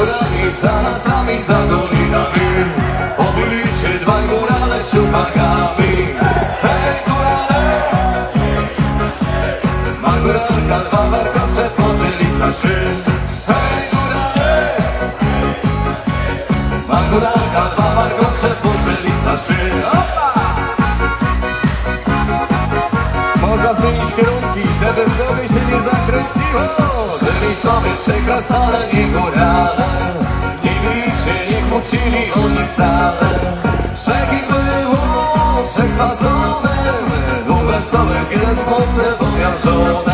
górami, za dolinami. Pobili się dwaj górale siupakami Hej górale! Ma góralka dwa warkocze podzieli na trzy Hej górale! Ma góralka dwa warkocze podzieli na Opa! Można zmienić kierunki, żeby w głowie się nie zakręciło Krasnale i górale. Bili się, nie kłócili oni wcale. Trzech ich było, swadzonych Dwóch wesołych, jeden smutny, bo miał żonę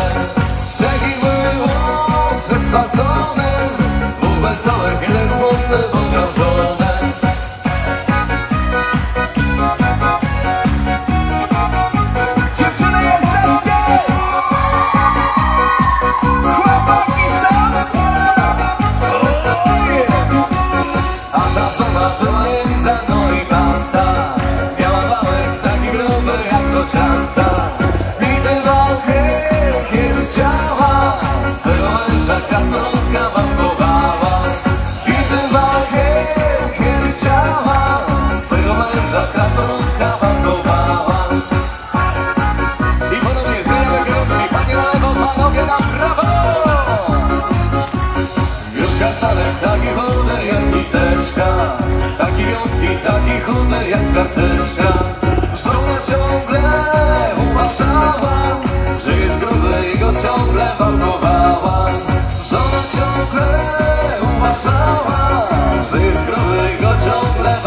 do ciasta Gruby i go ciągle.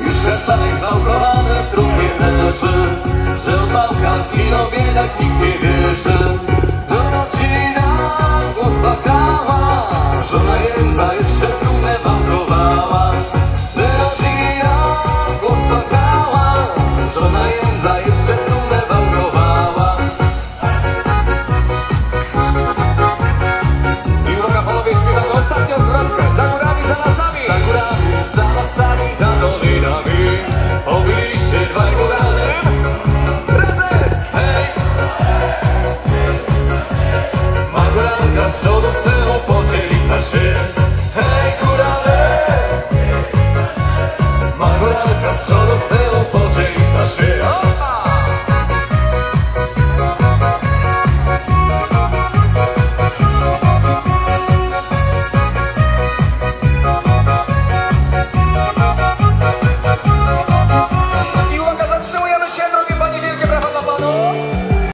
Już kasanek załkowany w trumnie leży Że od małka zginął biedak, nikt nie